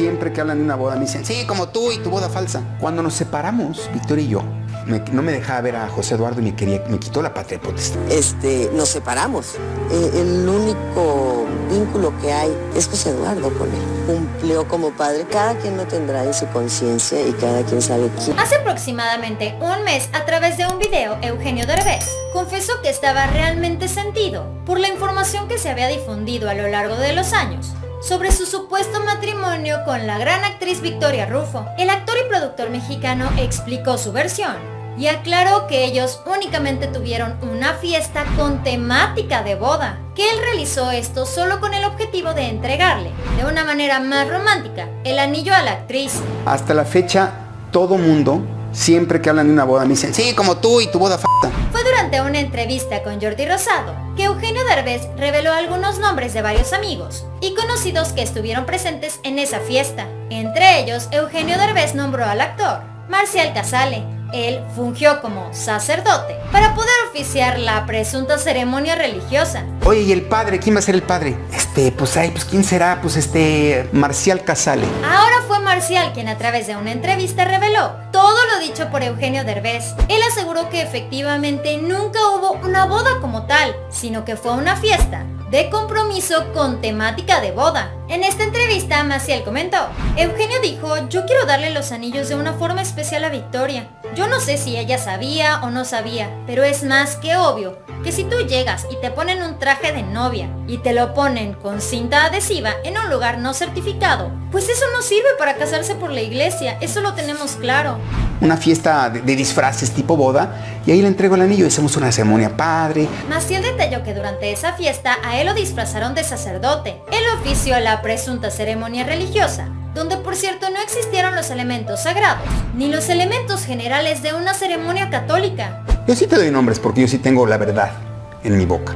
siempre que hablan de una boda me dicen, sí, como tú y tu boda falsa. Cuando nos separamos, Victoria y yo, me- no me dejaba ver a José Eduardo y me, quería, me quitó la patria potestad. este, nos separamos. Eh, el único vínculo que hay es José Eduardo con él. Cumplió como padre. Cada quien lo tendrá en su conciencia y cada quien sabe quién. Hace aproximadamente un mes, a través de un video, Eugenio Derbez confesó que estaba realmente sentido por la información que se había difundido a lo largo de los años sobre su supuesto matrimonio con la gran actriz Victoria Rufo. El actor y productor mexicano explicó su versión y aclaró que ellos únicamente tuvieron una fiesta con temática de boda, que él realizó esto solo con el objetivo de entregarle, de una manera más romántica, el anillo a la actriz, Hasta la fecha, todo mundo, siempre que hablan de una boda me dicen, sí, como tú y tu boda falsa. Fue durante una entrevista con Jordi Rosado que Eugenio Derbez reveló algunos nombres de varios amigos y conocidos que estuvieron presentes en esa fiesta. Entre ellos, Eugenio Derbez nombró al actor Marcial Casale. Él fungió como sacerdote para poder oficiar la presunta ceremonia religiosa. Oye, ¿y el padre? ¿Quién va a ser el padre? Este, pues ay, pues ¿quién será? Pues este, Marcial Casale. Ahora fue Marcial quien a través de una entrevista reveló todo lo dicho por Eugenio Derbez. Él aseguró que efectivamente nunca hubo una boda como tal, sino que fue una fiesta de compromiso con temática de boda. En esta entrevista, Maciel comentó, Eugenio dijo, yo quiero darle los anillos de una forma especial a Victoria. Yo no sé si ella sabía o no sabía, pero es más que obvio que si tú llegas y te ponen un traje de novia y te lo ponen con cinta adhesiva en un lugar no certificado, pues eso no sirve para casarse por la iglesia, eso lo tenemos claro. Una fiesta de, de disfraces tipo boda y ahí le entrego el anillo y hacemos una ceremonia padre. Maciel detalló que durante esa fiesta a él lo disfrazaron de sacerdote. Él ofició la presunta ceremonia religiosa, donde por cierto no existieron los elementos sagrados, ni los elementos generales de una ceremonia católica. Yo sí te doy nombres porque yo sí tengo la verdad en mi boca.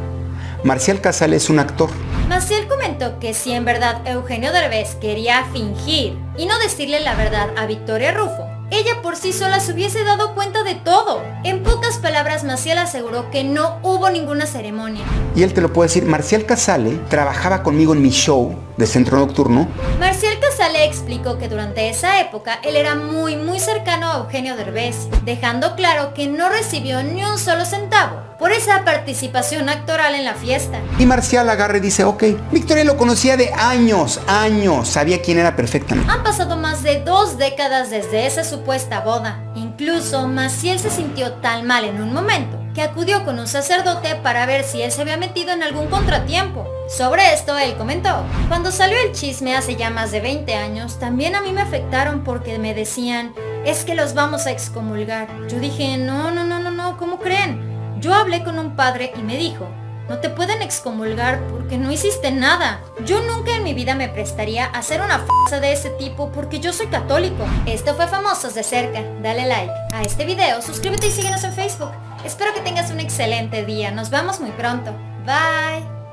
Marcial Casale es un actor. Maciel comentó que si en verdad Eugenio Derbez quería fingir y no decirle la verdad a Victoria Rufo, ella por sí sola se hubiese dado cuenta de todo. En pocas palabras, Maciel aseguró que no hubo ninguna ceremonia. Y él te lo puede decir, Marcial Casale trabajaba conmigo en mi show de Centro Nocturno. Marcial Casale explicó que durante esa época él era muy muy cercano a Eugenio Derbez, dejando claro que no recibió ni un solo centavo por esa participación actoral en la fiesta. Y Marcial agarra y dice, ok, Victoria lo conocía de años, años, sabía quién era perfectamente. Han pasado más de dos décadas desde esa supuesta boda. Incluso Maciel se sintió tan mal en un momento que acudió con un sacerdote para ver si él se había metido en algún contratiempo. Sobre esto él comentó, cuando salió el chisme hace ya más de 20 años, también a mí me afectaron porque me decían, es que los vamos a excomulgar. Yo dije, no, no, no, no, no, ¿cómo creen? Yo hablé con un padre y me dijo, no te pueden excomulgar porque no hiciste nada. Yo nunca en mi vida me prestaría a hacer una farsa de ese tipo porque yo soy católico. Esto fue Famosos de Cerca. Dale like a este video, suscríbete y síguenos en Facebook. Espero que tengas un excelente día. Nos vemos muy pronto. Bye.